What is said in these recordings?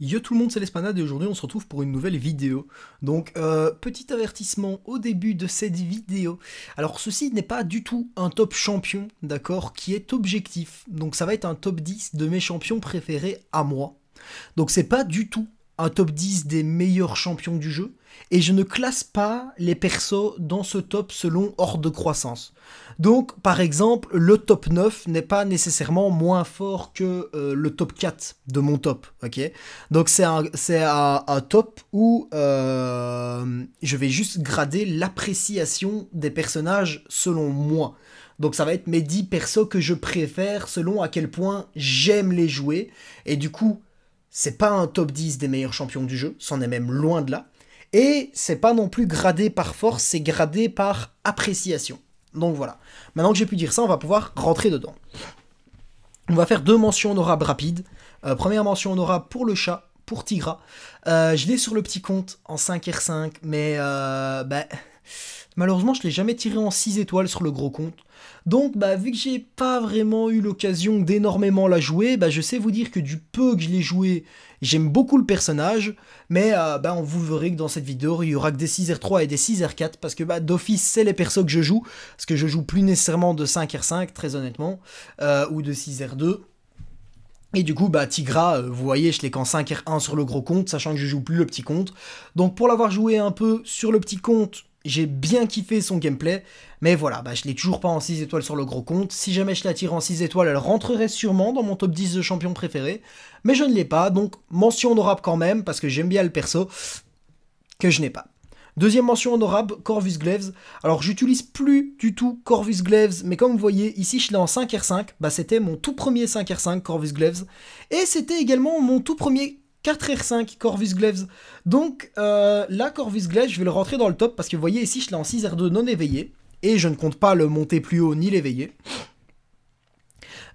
Yo tout le monde, c'est l'Espanade et aujourd'hui on se retrouve pour une nouvelle vidéo. Donc, euh, petit avertissement au début de cette vidéo. Alors, ceci n'est pas du tout un top champion, d'accord, qui est objectif. Donc, ça va être un top 10 de mes champions préférés à moi. Donc, c'est pas du tout un top 10 des meilleurs champions du jeu, et je ne classe pas les persos dans ce top selon ordre de croissance. Donc, par exemple, le top 9 n'est pas nécessairement moins fort que euh, le top 4 de mon top, ok? Donc, c'est un, top où euh, je vais juste grader l'appréciation des personnages selon moi. Donc, ça va être mes 10 persos que je préfère selon à quel point j'aime les jouer. Et du coup, c'est pas un top 10 des meilleurs champions du jeu, c'en est même loin de là. Et c'est pas non plus gradé par force, c'est gradé par appréciation. Donc voilà. Maintenant que j'ai pu dire ça, on va pouvoir rentrer dedans. On va faire deux mentions honorables rapides. Euh, première mention honorable pour le chat, pour Tigra. Euh, je l'ai sur le petit compte en 5R5, mais euh, bah, malheureusement je l'ai jamais tiré en 6 étoiles sur le gros compte. Donc, bah, vu que j'ai pas vraiment eu l'occasion d'énormément la jouer, bah, je sais vous dire que du peu que je l'ai joué, j'aime beaucoup le personnage, mais euh, bah, on vous verrez que dans cette vidéo, il y aura que des 6R3 et des 6R4, parce que bah, d'office, c'est les persos que je joue, parce que je joue plus nécessairement de 5R5, très honnêtement, euh, ou de 6R2. Et du coup, Tigra, euh, vous voyez, je l'ai qu'en 5R1 sur le gros compte, sachant que je joue plus le petit compte. Donc pour l'avoir joué un peu sur le petit compte, j'ai bien kiffé son gameplay, mais voilà, bah, je l'ai toujours pas en 6 étoiles sur le gros compte. Si jamais je la tire en 6 étoiles, elle rentrerait sûrement dans mon top 10 de champions préférés, mais je ne l'ai pas, donc mention honorable quand même, parce que j'aime bien le perso, que je n'ai pas. Deuxième mention honorable, Corvus Glaives. Alors j'utilise plus du tout Corvus Glaives, mais comme vous voyez, ici je l'ai en 5R5, bah c'était mon tout premier 5R5 Corvus Glaives, et c'était également mon tout premier 4R5 Corvus Glaives. Donc euh, là, Corvus Glaives, je vais le rentrer dans le top parce que vous voyez ici, je l'ai en 6R2 non éveillé. Et je ne compte pas le monter plus haut ni l'éveiller.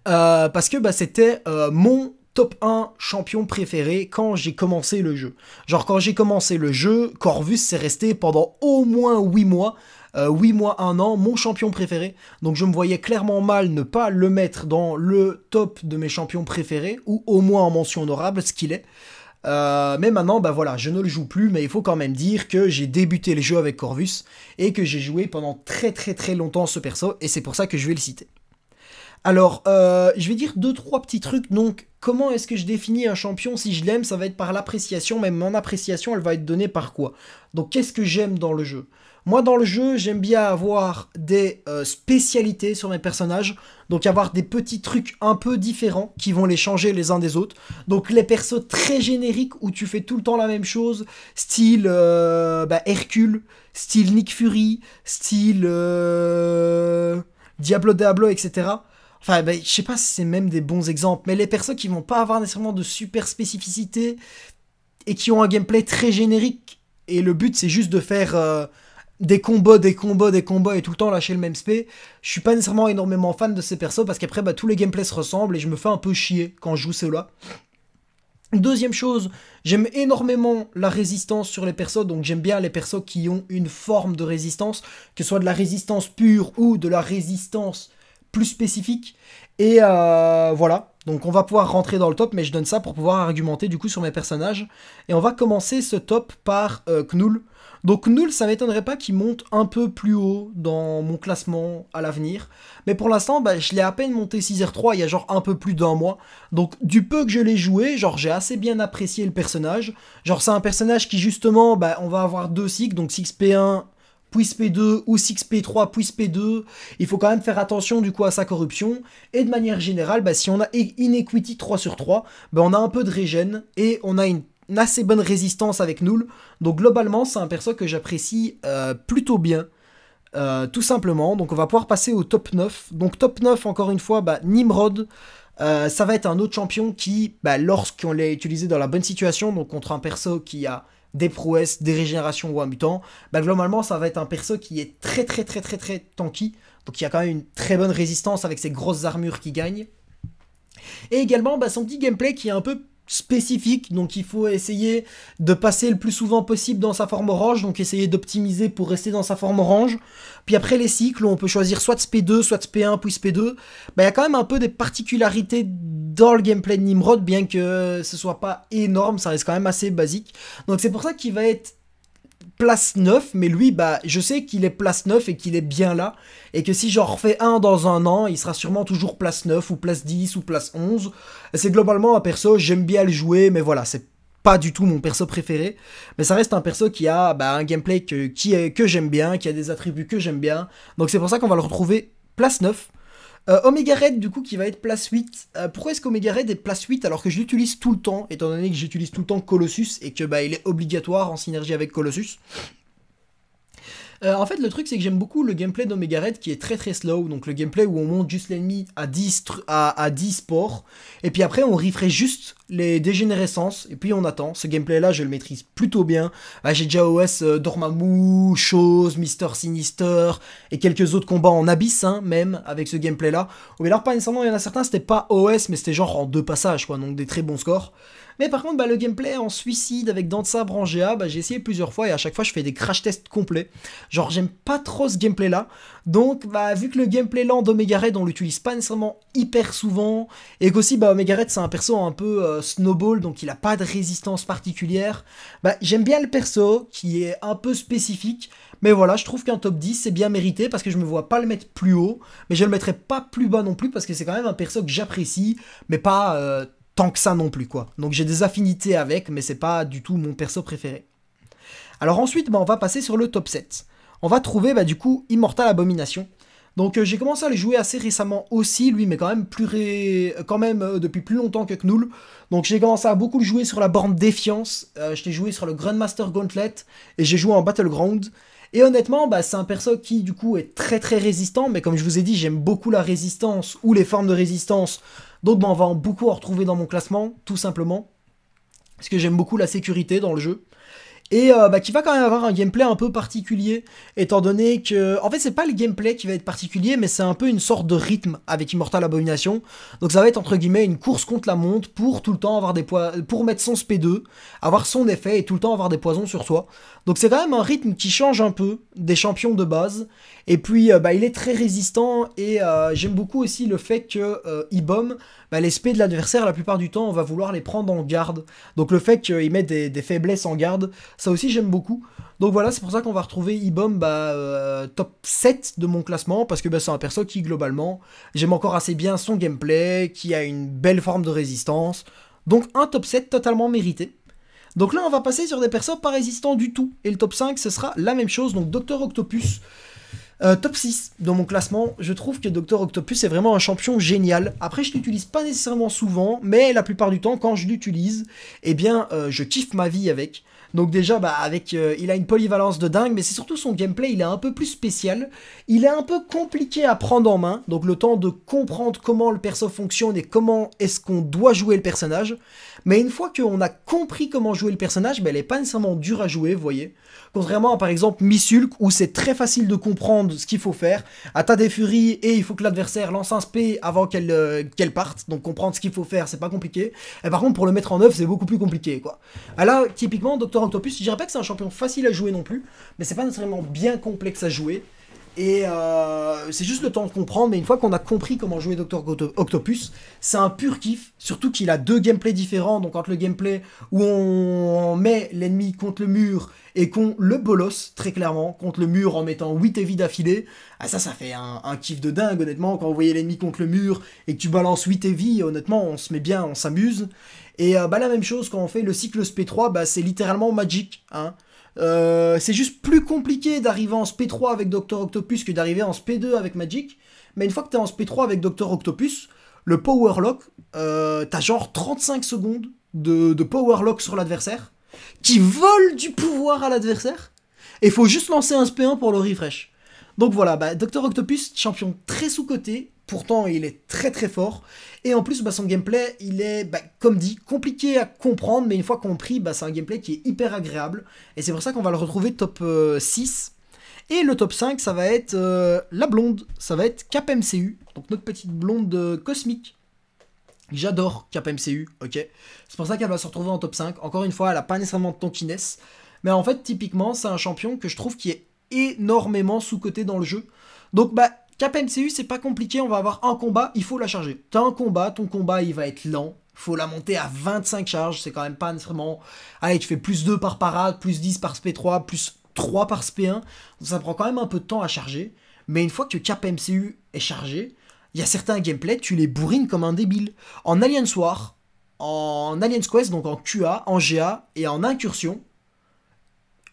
Euh, parce que bah, c'était euh, mon top 1 champion préféré quand j'ai commencé le jeu. Genre quand j'ai commencé le jeu, Corvus s'est resté pendant au moins 8 mois. 8 mois, 1 an, mon champion préféré. Donc je me voyais clairement mal ne pas le mettre dans le top de mes champions préférés, ou au moins en mention honorable, ce qu'il est. Euh, mais maintenant, bah voilà, je ne le joue plus, mais il faut quand même dire que j'ai débuté le jeu avec Corvus et que j'ai joué pendant très très très longtemps ce perso, et c'est pour ça que je vais le citer. Alors, euh, je vais dire deux trois petits trucs. Donc, comment est-ce que je définis un champion? Si je l'aime, ça va être par l'appréciation, mais mon appréciation, elle va être donnée par quoi? Donc, qu'est-ce que j'aime dans le jeu? Moi, dans le jeu, j'aime bien avoir des euh, spécialités sur mes personnages. Donc, avoir des petits trucs un peu différents qui vont les changer les uns des autres. Donc, les persos très génériques où tu fais tout le temps la même chose. Style euh, bah, Hercule, style Nick Fury, style euh, Diablo Diablo, etc. Enfin, bah, je sais pas si c'est même des bons exemples. Mais les persos qui vont pas avoir nécessairement de super spécificité et qui ont un gameplay très générique. Et le but, c'est juste de faire des combos, des combos, des combos et tout le temps lâcher le même spé. Je suis pas nécessairement énormément fan de ces persos parce qu'après bah, tous les gameplays se ressemblent et je me fais un peu chier quand je joue ceux-là. Deuxième chose, j'aime énormément la résistance sur les persos, donc j'aime bien les persos qui ont une forme de résistance, que ce soit de la résistance pure ou de la résistance plus spécifique. Et euh, voilà, donc on va pouvoir rentrer dans le top, mais je donne ça pour pouvoir argumenter du coup sur mes personnages. Et on va commencer ce top par euh, Knull. Donc Null, ça m'étonnerait pas qu'il monte un peu plus haut dans mon classement à l'avenir. Mais pour l'instant, bah, je l'ai à peine monté 6R3 il y a genre un peu plus d'un mois. Donc du peu que je l'ai joué, genre j'ai assez bien apprécié le personnage. Genre c'est un personnage qui justement, bah, on va avoir deux cycles, donc 6P1 puis P2 ou 6P3 puis P2, il faut quand même faire attention du coup à sa corruption. Et de manière générale, bah, si on a Inequity 3 sur 3, bah, on a un peu de régène et on a une assez bonne résistance avec Null. Donc globalement, c'est un perso que j'apprécie euh, plutôt bien. Euh, tout simplement. Donc on va pouvoir passer au top 9. Donc top 9, encore une fois, bah, Nimrod. Euh, ça va être un autre champion qui, bah, lorsqu'on l'a utilisé dans la bonne situation, donc contre un perso qui a des prouesses, des régénérations ou un mutant, bah, globalement ça va être un perso qui est très très très très très tanky. Donc il a quand même une très bonne résistance avec ses grosses armures qui gagnent. Et également bah, son petit gameplay qui est un peu spécifique, donc il faut essayer de passer le plus souvent possible dans sa forme orange, donc essayer d'optimiser pour rester dans sa forme orange. Puis après les cycles, on peut choisir soit SP2, soit SP1, puis SP2. Bah, il y a quand même un peu des particularités dans le gameplay de Nimrod, bien que ce soit pas énorme, ça reste quand même assez basique. Donc c'est pour ça qu'il va être place 9, mais lui, bah, je sais qu'il est place 9 et qu'il est bien là, et que si j'en refais un dans un an, il sera sûrement toujours place 9, ou place 10, ou place 11. C'est globalement un perso, j'aime bien le jouer, mais voilà, c'est pas du tout mon perso préféré, mais ça reste un perso qui a bah, un gameplay que, qui que j'aime bien, qui a des attributs que j'aime bien, donc c'est pour ça qu'on va le retrouver place 9. Euh, Omega Red, du coup, qui va être place 8. Euh, pourquoi est-ce qu'Omega Red est place 8 alors que je l'utilise tout le temps, étant donné que j'utilise tout le temps Colossus et que bah, il est obligatoire en synergie avec Colossus? Euh, en fait, le truc, c'est que j'aime beaucoup le gameplay d'Omega Red qui est très très slow. Donc, le gameplay où on monte juste l'ennemi à 10, à, à 10 sports. Et puis après, on refrait juste les dégénérescences. Et puis, on attend. Ce gameplay-là, je le maîtrise plutôt bien. Bah, j'ai déjà OS euh, Chose, Mister Sinister et quelques autres combats en abyss, hein, même, avec ce gameplay-là. Mais alors, pas nécessairement, il y en a certains, c'était pas OS, mais c'était genre en deux passages, quoi. Donc, des très bons scores. Mais par contre, bah, le gameplay en suicide avec en GA, bah, j'ai essayé plusieurs fois et à chaque fois je fais des crash tests complets. Genre, j'aime pas trop ce gameplay là. Donc, bah, vu que le gameplay lent d'Omega Red on l'utilise pas nécessairement hyper souvent et qu'aussi, bah, Omega Red c'est un perso un peu euh, snowball donc il a pas de résistance particulière, bah, j'aime bien le perso qui est un peu spécifique. Mais voilà, je trouve qu'un top 10 c'est bien mérité parce que je me vois pas le mettre plus haut, mais je le mettrai pas plus bas non plus parce que c'est quand même un perso que j'apprécie, mais pas euh, tant que ça non plus, quoi. Donc j'ai des affinités avec, mais c'est pas du tout mon perso préféré. Alors ensuite, bah, on va passer sur le top 7. On va trouver, bah, du coup, Immortal Abomination. Donc euh, j'ai commencé à le jouer assez récemment aussi, lui, mais quand même, plus quand même euh, depuis plus longtemps que Knull. Donc j'ai commencé à beaucoup le jouer sur la borne Défiance, euh, je l'ai joué sur le Grandmaster Gauntlet, et j'ai joué en Battleground. Et honnêtement, bah, c'est un perso qui du coup est très très résistant, mais comme je vous ai dit, j'aime beaucoup la résistance ou les formes de résistance donc on va beaucoup en retrouver dans mon classement, tout simplement. Parce que j'aime beaucoup la sécurité dans le jeu. Et euh, bah, qui va quand même avoir un gameplay un peu particulier, étant donné que... En fait, c'est pas le gameplay qui va être particulier, mais c'est un peu une sorte de rythme avec Immortal Abomination. Donc ça va être, entre guillemets, une course contre la montre pour tout le temps avoir des poids... pour mettre son SP2, avoir son effet et tout le temps avoir des poisons sur soi. Donc c'est quand même un rythme qui change un peu des champions de base. Et puis euh, bah, il est très résistant et euh, j'aime beaucoup aussi le fait que Ibom, bah, les spés de l'adversaire la plupart du temps on va vouloir les prendre en garde. Donc le fait qu'il mette des, faiblesses en garde, ça aussi j'aime beaucoup. Donc voilà, c'est pour ça qu'on va retrouver Ibom bah, top 7 de mon classement, parce que bah, c'est un perso qui globalement, j'aime encore assez bien son gameplay, qui a une belle forme de résistance. Donc un top 7 totalement mérité. Donc là, on va passer sur des persos pas résistants du tout. Et le top 5, ce sera la même chose. Donc Docteur Octopus. Euh, top 6 dans mon classement, je trouve que Docteur Octopus est vraiment un champion génial. Après, je l'utilise pas nécessairement souvent, mais la plupart du temps, quand je l'utilise, eh bien, euh, je kiffe ma vie avec. Donc déjà, bah, avec, euh, il a une polyvalence de dingue, mais c'est surtout son gameplay, il est un peu plus spécial. Il est un peu compliqué à prendre en main, donc le temps de comprendre comment le perso fonctionne et comment est-ce qu'on doit jouer le personnage. Mais une fois qu'on a compris comment jouer le personnage, bah, elle est pas nécessairement dure à jouer, vous voyez. Contrairement à par exemple Missulk, où c'est très facile de comprendre ce qu'il faut faire. À des furies, et il faut que l'adversaire lance un spé avant qu'elle euh, qu'elle parte. Donc comprendre ce qu'il faut faire, c'est pas compliqué. Et par contre, pour le mettre en œuvre, c'est beaucoup plus compliqué, quoi. Ah là, typiquement, Dr. Octopus, je dirais pas que c'est un champion facile à jouer non plus, mais c'est pas nécessairement bien complexe à jouer. Et euh, c'est juste le temps de comprendre, mais une fois qu'on a compris comment jouer Dr. Octopus, c'est un pur kiff, surtout qu'il a deux gameplays différents, donc entre le gameplay où on met l'ennemi contre le mur et qu'on le bolos, très clairement, contre le mur en mettant 8 heavy d'affilée, ah ça, ça fait un, kiff de dingue, honnêtement, quand vous voyez l'ennemi contre le mur et que tu balances 8 heavy, honnêtement, on se met bien, on s'amuse. Et euh, bah, la même chose quand on fait le cycle SP3, bah, c'est littéralement magique, hein. Euh, c'est juste plus compliqué d'arriver en SP3 avec Dr Octopus que d'arriver en SP2 avec Magic. Mais une fois que t'es en SP3 avec Dr Octopus, le Power Lock, euh, t'as genre 35 secondes de, Power Lock sur l'adversaire, qui vole du pouvoir à l'adversaire, et faut juste lancer un SP1 pour le refresh. Donc voilà, bah, Dr Octopus, champion très sous-coté, pourtant il est très très fort, et en plus, bah, son gameplay, il est, bah, comme dit, compliqué à comprendre, mais une fois compris, bah, c'est un gameplay qui est hyper agréable. Et c'est pour ça qu'on va le retrouver top 6. Euh, et le top 5, ça va être euh, la blonde, ça va être Cap MCU, donc notre petite blonde euh, cosmique. J'adore Cap MCU, ok. C'est pour ça qu'elle va se retrouver en top 5. Encore une fois, elle a pas nécessairement de tankiness. Mais en fait, typiquement, c'est un champion que je trouve qui est énormément sous-coté dans le jeu. Donc, bah, Cap MCU, c'est pas compliqué. On va avoir un combat, il faut la charger. T'as un combat, ton combat, il va être lent. Faut la monter à 25 charges. C'est quand même pas nécessairement. Allez, tu fais plus 2 par parade, plus 10 par SP3, plus 3 par SP1. ça prend quand même un peu de temps à charger. Mais une fois que Cap MCU est chargé, il y a certains gameplays, tu les bourrines comme un débile. En Alien War, en Aliens Quest, donc en QA, en GA et en incursion,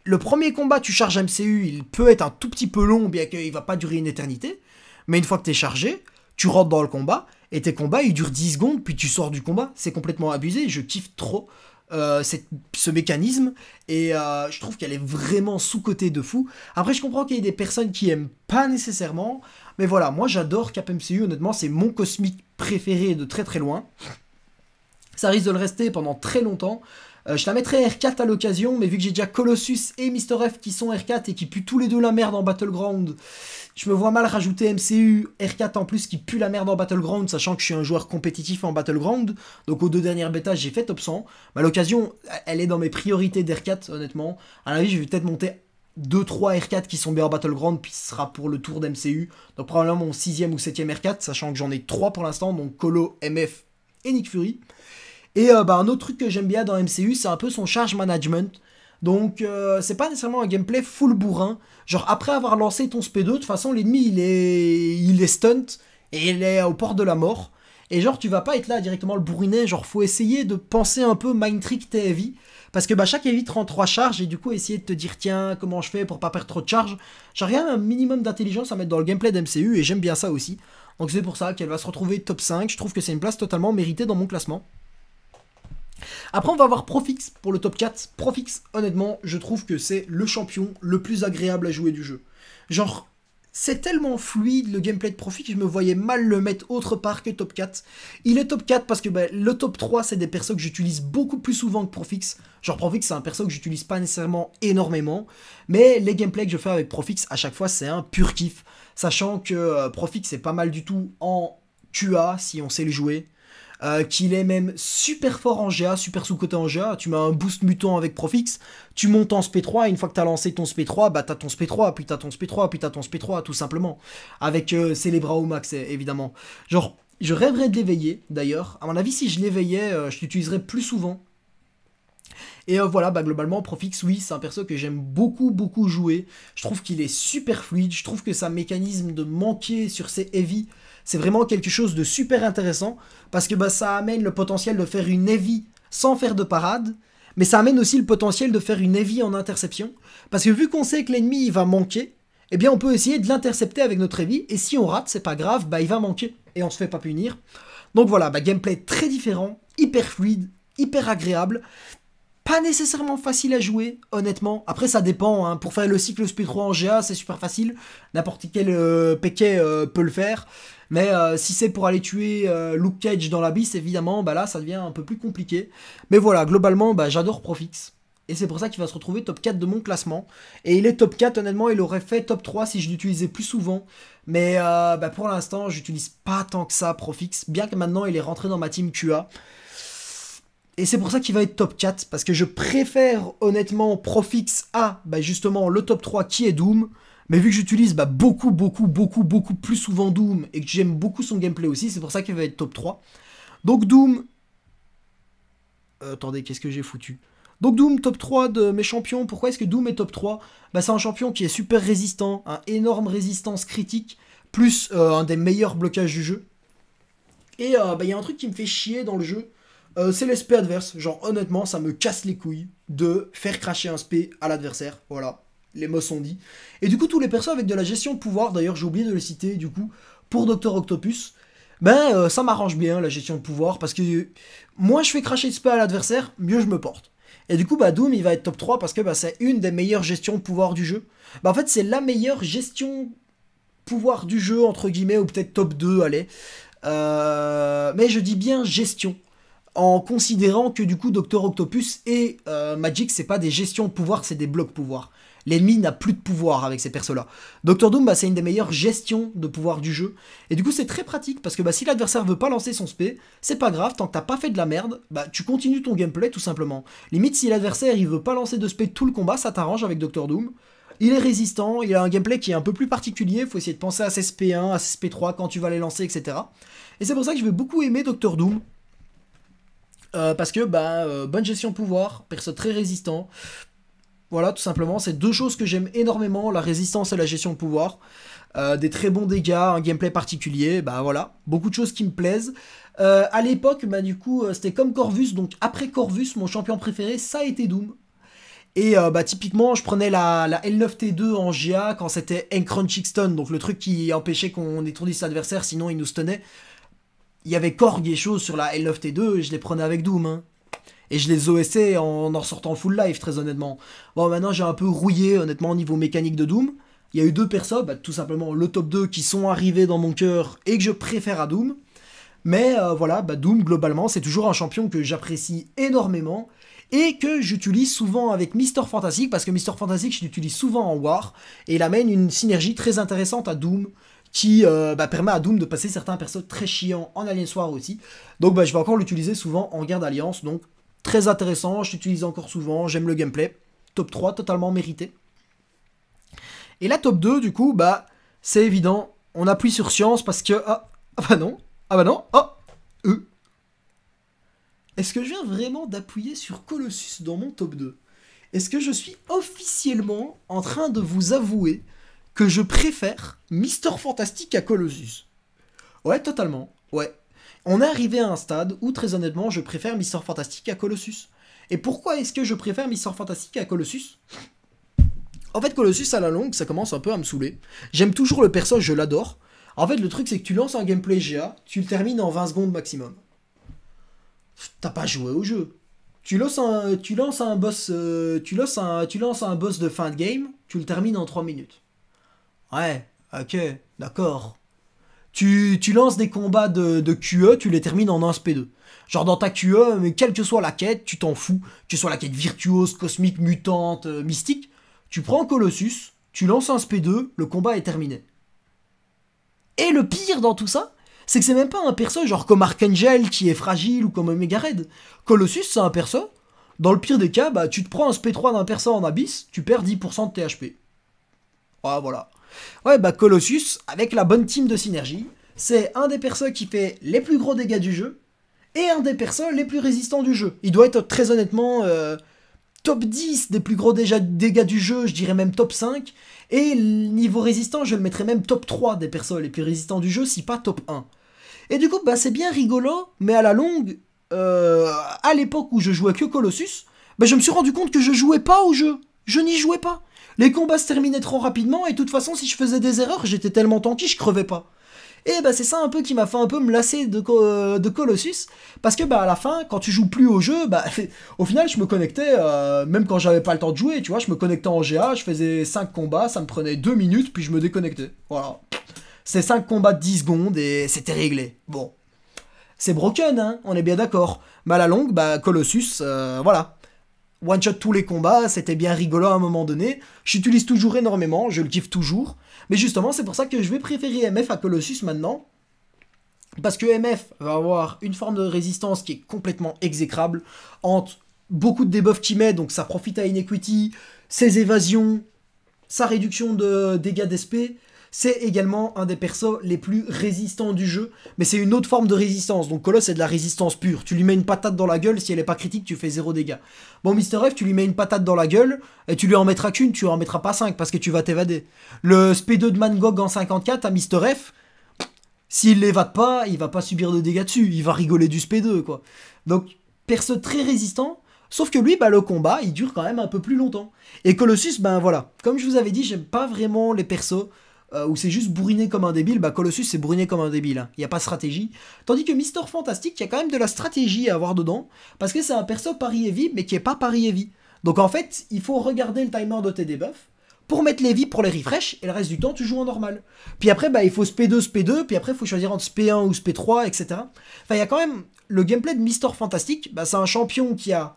le premier combat, tu charges MCU, il peut être un tout petit peu long, bien qu'il va pas durer une éternité. Mais une fois que tu es chargé, tu rentres dans le combat, et tes combats, ils durent 10 secondes, puis tu sors du combat. C'est complètement abusé, je kiffe trop euh, ce mécanisme, et euh, je trouve qu'elle est vraiment sous-côté de fou. Après, je comprends qu'il y ait des personnes qui aiment pas nécessairement, mais voilà, moi j'adore Cap MCU, honnêtement, c'est mon cosmique préféré de très très loin. Ça risque de le rester pendant très longtemps. Euh, je la mettrai R4 à l'occasion, mais vu que j'ai déjà Colossus et Mister F qui sont R4 et qui puent tous les deux la merde en Battleground, je me vois mal rajouter MCU R4 en plus qui pue la merde en Battleground, sachant que je suis un joueur compétitif en Battleground. Donc aux deux dernières bêtas, j'ai fait top 100. Mais l'occasion, elle est dans mes priorités d'R4, honnêtement. À la vie, je vais peut-être monter 2-3 R4 qui sont bien en Battleground, puis ce sera pour le tour d'MCU. Donc probablement mon 6 ou 7 R4, sachant que j'en ai 3 pour l'instant, donc Colo, MF et Nick Fury. Et euh, bah, un autre truc que j'aime bien dans MCU, c'est un peu son charge management. Donc euh, c'est pas nécessairement un gameplay full bourrin. Genre après avoir lancé ton SP2, de toute façon l'ennemi il est, il est stunt et il est au port de la mort. Et genre tu vas pas être là directement le bourrinet, genre faut essayer de penser un peu mind trick tes heavy. Parce que bah, chaque heavy te rend 3 charges et du coup essayer de te dire tiens comment je fais pour pas perdre trop de charges. J'ai rien un minimum d'intelligence à mettre dans le gameplay d'MCU et j'aime bien ça aussi. Donc c'est pour ça qu'elle va se retrouver top 5. Je trouve que c'est une place totalement méritée dans mon classement. Après, on va voir Profix pour le top 4. Profix, honnêtement, je trouve que c'est le champion le plus agréable à jouer du jeu. Genre, c'est tellement fluide le gameplay de Profix je me voyais mal le mettre autre part que top 4. Il est top 4 parce que ben, le top 3, c'est des persos que j'utilise beaucoup plus souvent que Profix. Genre, Profix, c'est un perso que j'utilise pas nécessairement énormément. Mais les gameplays que je fais avec Profix, à chaque fois, c'est un pur kiff. Sachant que euh, Profix, c'est pas mal du tout en QA si on sait le jouer. Euh, qu'il est même super fort en GA, super sous-côté en GA. Tu mets un boost mutant avec Profix, tu montes en SP3, et une fois que tu as lancé ton SP3, bah t'as ton SP3, puis t'as ton SP3, puis t'as ton SP3, tout simplement. Avec euh, au max, évidemment. Genre, je rêverais de l'éveiller, d'ailleurs. À mon avis, si je l'éveillais, euh, je l'utiliserais plus souvent. Et voilà, bah globalement, Profix, oui, c'est un perso que j'aime beaucoup, beaucoup jouer. Je trouve qu'il est super fluide. Je trouve que sa mécanisme de manquer sur ses heavy c'est vraiment quelque chose de super intéressant parce que bah, ça amène le potentiel de faire une heavy sans faire de parade, mais ça amène aussi le potentiel de faire une heavy en interception parce que vu qu'on sait que l'ennemi va manquer, eh bien on peut essayer de l'intercepter avec notre heavy et si on rate, c'est pas grave, bah il va manquer et on se fait pas punir. Donc voilà, bah, gameplay très différent, hyper fluide, hyper agréable. Pas nécessairement facile à jouer, honnêtement. Après, ça dépend. Hein. Pour faire le cycle SP3 en GA, c'est super facile. N'importe quel euh, euh, peut le faire. Mais euh, si c'est pour aller tuer euh, Luke Cage dans l'abysse, évidemment, bah là, ça devient un peu plus compliqué. Mais voilà, globalement, bah, j'adore Profix. Et c'est pour ça qu'il va se retrouver top 4 de mon classement. Et il est top 4, honnêtement, il aurait fait top 3 si je l'utilisais plus souvent. Mais bah, pour l'instant, j'utilise pas tant que ça Profix. Bien que maintenant, il est rentré dans ma team QA. Et c'est pour ça qu'il va être top 4. Parce que je préfère honnêtement Profix à bah, justement le top 3 qui est Doom. Mais vu que j'utilise bah, beaucoup, beaucoup, beaucoup, beaucoup plus souvent Doom et que j'aime beaucoup son gameplay aussi, c'est pour ça qu'il va être top 3. Donc Doom... Euh, attendez, qu'est-ce que j'ai foutu? Donc Doom, top 3 de mes champions. Pourquoi est-ce que Doom est top 3 bah, C'est un champion qui est super résistant, un énorme résistance critique, plus euh, un des meilleurs blocages du jeu. Et euh, bah, il y a un truc qui me fait chier dans le jeu, c'est l'SP adverse. Genre honnêtement, ça me casse les couilles de faire cracher un SP à l'adversaire. Voilà les mots sont dits. Et du coup, tous les persos avec de la gestion de pouvoir, d'ailleurs, j'ai oublié de le citer, du coup, pour Docteur Octopus, ben, euh, ça m'arrange bien, la gestion de pouvoir, parce que moins je fais cracher de spell à l'adversaire, mieux je me porte. Et du coup, bah, Doom, il va être top 3 parce que bah, c'est une des meilleures gestions de pouvoir du jeu. Bah, en fait, c'est la meilleure gestion pouvoir du jeu, entre guillemets, ou peut-être top 2, allez. Euh, mais je dis bien gestion. En considérant que du coup Docteur Octopus et euh, Magic c'est pas des gestions de pouvoir, c'est des blocs pouvoir. L'ennemi n'a plus de pouvoir avec ces persos-là. Doctor Doom, bah, c'est une des meilleures gestions de pouvoir du jeu. Et du coup, c'est très pratique parce que bah, si l'adversaire veut pas lancer son spé, c'est pas grave, tant que t'as pas fait de la merde, bah, tu continues ton gameplay tout simplement. Limite, si l'adversaire il veut pas lancer de spé tout le combat, ça t'arrange avec Doctor Doom. Il est résistant, il a un gameplay qui est un peu plus particulier, faut essayer de penser à ses SP1, à ses SP3 quand tu vas les lancer, etc. Et c'est pour ça que je vais beaucoup aimer Doctor Doom. Euh, parce que, bah, euh, bonne gestion de pouvoir, perso très résistant. Voilà, tout simplement, c'est deux choses que j'aime énormément, la résistance et la gestion de pouvoir. Euh, des très bons dégâts, un gameplay particulier, bah voilà, beaucoup de choses qui me plaisent. à l'époque, bah du coup, c'était comme Corvus, donc après Corvus, mon champion préféré, ça a été Doom. Et bah typiquement, je prenais la, la L9T2 en GA quand c'était Encrunching Stun, donc le truc qui empêchait qu'on étourdisse l'adversaire, sinon il nous stunnait il y avait Korg et choses sur la L9T2 et je les prenais avec Doom. Hein. Et je les OSais en en sortant full life, très honnêtement. Bon, maintenant j'ai un peu rouillé, honnêtement, au niveau mécanique de Doom. Il y a eu deux persos, bah, tout simplement le top 2 qui sont arrivés dans mon cœur et que je préfère à Doom. Mais euh, voilà, bah, Doom, globalement, c'est toujours un champion que j'apprécie énormément et que j'utilise souvent avec Mister Fantastic parce que Mister Fantastic, je l'utilise souvent en War et il amène une synergie très intéressante à Doom qui euh, bah, permet à Doom de passer certains persos très chiants en Alliance War aussi. Donc bah, je vais encore l'utiliser souvent en guerre d'alliance, donc très intéressant, je l'utilise encore souvent, j'aime le gameplay. Top 3, totalement mérité. Et la top 2, du coup, bah, c'est évident, on appuie sur science parce que... Ah, ah bah non, ah bah non, oh, E. Est-ce que je viens vraiment d'appuyer sur Colossus dans mon top 2 Est-ce que je suis officiellement en train de vous avouer que je préfère Mister Fantastic à Colossus. Ouais, totalement. Ouais. On est arrivé à un stade où, très honnêtement, je préfère Mister Fantastic à Colossus. Et pourquoi est-ce que je préfère Mister Fantastic à Colossus? En fait, Colossus, à la longue, ça commence un peu à me saouler. J'aime toujours le perso, je l'adore. En fait, le truc, c'est que tu lances un gameplay GA, tu le termines en 20 secondes maximum. T'as pas joué au jeu. Tu lances un, tu lances un boss, euh, tu, lances un, tu lances un boss de fin de game, tu le termines en 3 minutes. Ouais, ok, d'accord. Tu, lances des combats de, QE, tu les termines en 1 SP2. Genre dans ta QE, mais quelle que soit la quête, tu t'en fous. Que ce soit la quête virtuose, cosmique, mutante, euh, mystique, tu prends Colossus, tu lances un SP2, le combat est terminé. Et le pire dans tout ça, c'est que c'est même pas un perso genre comme Archangel qui est fragile ou comme Omega Red. Colossus, c'est un perso. Dans le pire des cas, bah, tu te prends un SP3 d'un perso en abyss, tu perds 10% de THP. Ah, voilà. Ouais, bah Colossus, avec la bonne team de synergie, c'est un des persos qui fait les plus gros dégâts du jeu et un des persos les plus résistants du jeu. Il doit être très honnêtement euh, top 10 des plus gros dégâts du jeu, je dirais même top 5. Et niveau résistant, je le mettrais même top 3 des persos les plus résistants du jeu, si pas top 1. Et du coup, bah c'est bien rigolo, mais à la longue, euh, à l'époque où je jouais que Colossus, bah je me suis rendu compte que je jouais pas au jeu. Je n'y jouais pas. Les combats se terminaient trop rapidement et de toute façon si je faisais des erreurs j'étais tellement tanky je crevais pas. Et bah c'est ça un peu qui m'a fait un peu me lasser de, euh, Colossus, parce que bah à la fin, quand tu joues plus au jeu, bah au final je me connectais, euh, même quand j'avais pas le temps de jouer, tu vois, je me connectais en GA, je faisais 5 combats, ça me prenait 2 minutes, puis je me déconnectais. Voilà. C'est 5 combats de 10 secondes et c'était réglé. Bon. C'est broken, hein, on est bien d'accord. Mais à la longue, bah Colossus, euh, voilà one-shot tous les combats, c'était bien rigolo à un moment donné. J'utilise toujours énormément, je le kiffe toujours. Mais justement, c'est pour ça que je vais préférer MF à Colossus maintenant. Parce que MF va avoir une forme de résistance qui est complètement exécrable, entre beaucoup de debuffs qu'il met, donc ça profite à Inequity, ses évasions, sa réduction de dégâts d'SP, c'est également un des persos les plus résistants du jeu, mais c'est une autre forme de résistance. Donc Colosse, c'est de la résistance pure. Tu lui mets une patate dans la gueule, si elle est pas critique, tu fais zéro dégâts. Bon, Mister F, tu lui mets une patate dans la gueule, et tu lui en mettras qu'une, tu en mettras pas 5 parce que tu vas t'évader. Le SP2 de Mangog en 54 à Mister F, s'il l'évade pas, il va pas subir de dégâts dessus, il va rigoler du SP2, quoi. Donc, perso très résistant, Sauf que lui, bah, le combat, il dure quand même un peu plus longtemps. Et Colossus, ben voilà. Comme je vous avais dit, j'aime pas vraiment les persos euh, où c'est juste bourriné comme un débile, bah Colossus c'est bourriné comme un débile, hein. il n'y a pas de stratégie. Tandis que Mister Fantastic, il y a quand même de la stratégie à avoir dedans, parce que c'est un perso pari heavy, mais qui est pas pari heavy. Donc en fait, il faut regarder le timer de tes debuffs, pour mettre les vies pour les refresh, et le reste du temps, tu joues en normal. Puis après, bah, il faut SP2, SP2, puis après, il faut choisir entre SP1 ou SP3, etc. Enfin, il y a quand même le gameplay de Mister Fantastic, bah, c'est un champion qui a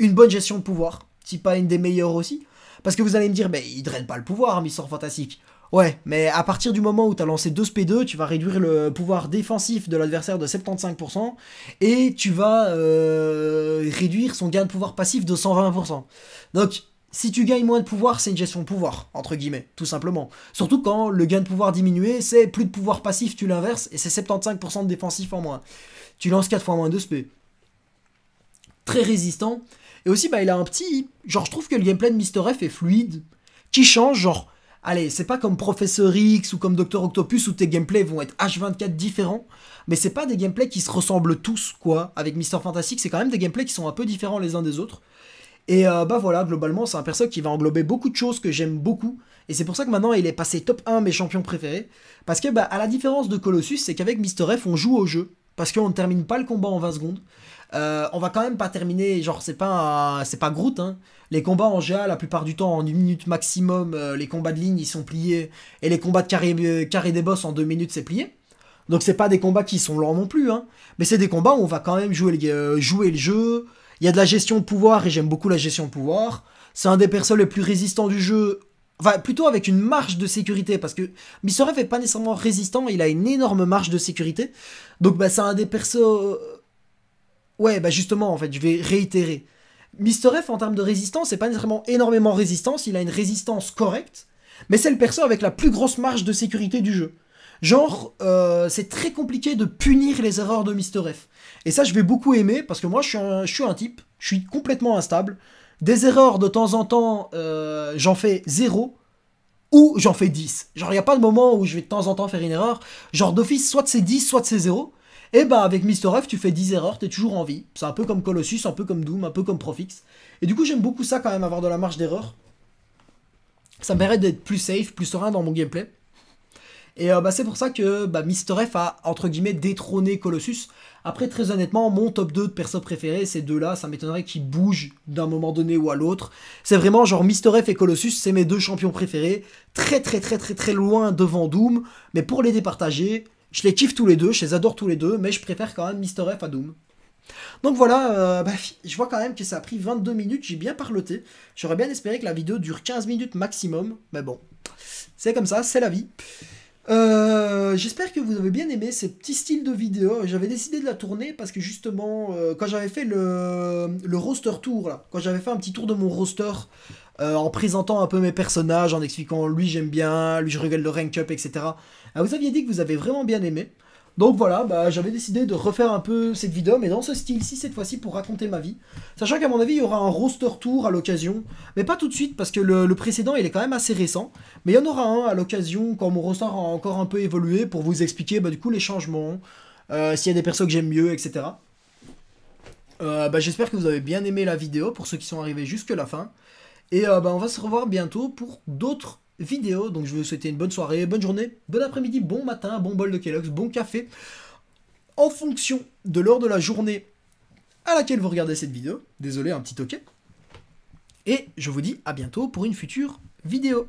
une bonne gestion de pouvoir, si pas une des meilleures aussi. Parce que vous allez me dire, mais il draine pas le pouvoir, Mister Fantastic. Ouais, mais à partir du moment où tu as lancé 2 SP2, tu vas réduire le pouvoir défensif de l'adversaire de 75% et tu vas euh, réduire son gain de pouvoir passif de 120%. Donc, si tu gagnes moins de pouvoir, c'est une gestion de pouvoir, entre guillemets, tout simplement. Surtout quand le gain de pouvoir diminué, c'est plus de pouvoir passif, tu l'inverses, et c'est 75% de défensif en moins. Tu lances 4 fois moins de SP. Très résistant. Et aussi, bah, il a un petit. Genre, je trouve que le gameplay de Mister F est fluide, qui change, genre. Allez, c'est pas comme Professeur X ou comme Docteur Octopus où tes gameplays vont être H24 différents, mais c'est pas des gameplays qui se ressemblent tous, quoi. Avec Mister Fantastic, c'est quand même des gameplays qui sont un peu différents les uns des autres. Et euh, bah voilà, globalement, c'est un perso qui va englober beaucoup de choses que j'aime beaucoup. Et c'est pour ça que maintenant, il est passé top 1 mes champions préférés. Parce que, bah, à la différence de Colossus, c'est qu'avec Mister F, on joue au jeu. Parce qu'on ne termine pas le combat en 20 secondes. Euh, on va quand même pas terminer, genre c'est pas c'est pas Groot. Hein. Les combats en GA, la plupart du temps en une minute maximum, euh, les combats de ligne ils sont pliés et les combats de carré, euh, carré des boss en deux minutes c'est plié. Donc c'est pas des combats qui sont lents non plus, hein. mais c'est des combats où on va quand même jouer, jouer le jeu. Il y a de la gestion de pouvoir et j'aime beaucoup la gestion de pouvoir. C'est un des persos les plus résistants du jeu. Enfin, plutôt avec une marge de sécurité, parce que. F est pas nécessairement résistant, il a une énorme marge de sécurité. Donc, bah, c'est un des persos Ouais, bah justement, en fait, je vais réitérer. Mister F, en termes de résistance, c'est pas nécessairement énormément résistance, il a une résistance correcte, mais c'est le perso avec la plus grosse marge de sécurité du jeu. Genre, euh, c'est très compliqué de punir les erreurs de Mister F. Et ça, je vais beaucoup aimer, parce que moi, je suis un, je suis un type, je suis complètement instable. Des erreurs, de temps en temps, euh, j'en fais zéro, ou j'en fais 10. Genre, il n'y a pas de moment où je vais de temps en temps faire une erreur. Genre, d'office, soit c'est 10, soit c'est 0. Et bah avec Mister F, tu fais 10 erreurs, t'es toujours en vie. C'est un peu comme Colossus, un peu comme Doom, un peu comme Profix. Et du coup, j'aime beaucoup ça quand même, avoir de la marge d'erreur. Ça me permet d'être plus safe, plus serein dans mon gameplay. Et euh, bah, c'est pour ça que bah, Mister F a, entre guillemets, détrôné Colossus. Après, très honnêtement, mon top 2 de perso préférés, ces deux-là, ça m'étonnerait qu'ils bougent d'un moment donné ou à l'autre. C'est vraiment genre Mister F et Colossus, c'est mes deux champions préférés. Très très très très très loin devant Doom. Mais pour les départager, je les kiffe tous les deux, je les adore tous les deux, mais je préfère quand même Mister F à Doom. Donc voilà, euh, bah, je vois quand même que ça a pris 22 minutes, j'ai bien parloté. J'aurais bien espéré que la vidéo dure 15 minutes maximum, mais bon, c'est comme ça, c'est la vie. Euh, j'espère que vous avez bien aimé ces petits styles de vidéo. J'avais décidé de la tourner parce que justement, euh, quand j'avais fait le, le roster tour, là, quand j'avais fait un petit tour de mon roster en présentant un peu mes personnages, en expliquant lui j'aime bien, lui je regarde le rank up, etc. Ah, vous aviez dit que vous avez vraiment bien aimé. Donc voilà, bah, j'avais décidé de refaire un peu cette vidéo, mais dans ce style-ci cette fois-ci pour raconter ma vie. Sachant qu'à mon avis, il y aura un roster tour à l'occasion, mais pas tout de suite parce que le, précédent il est quand même assez récent. Mais il y en aura un à l'occasion quand mon roster a encore un peu évolué pour vous expliquer bah, du coup les changements, euh, s'il y a des persos que j'aime mieux, etc. Euh, bah, J'espère que vous avez bien aimé la vidéo pour ceux qui sont arrivés jusque la fin. Et euh, bah, on va se revoir bientôt pour d'autres vidéo. Donc je vous souhaiter une bonne soirée, bonne journée, bon après-midi, bon matin, bon bol de Kellogg's, bon café. En fonction de l'heure de la journée à laquelle vous regardez cette vidéo. Désolé, un petit ok. Et je vous dis à bientôt pour une future vidéo.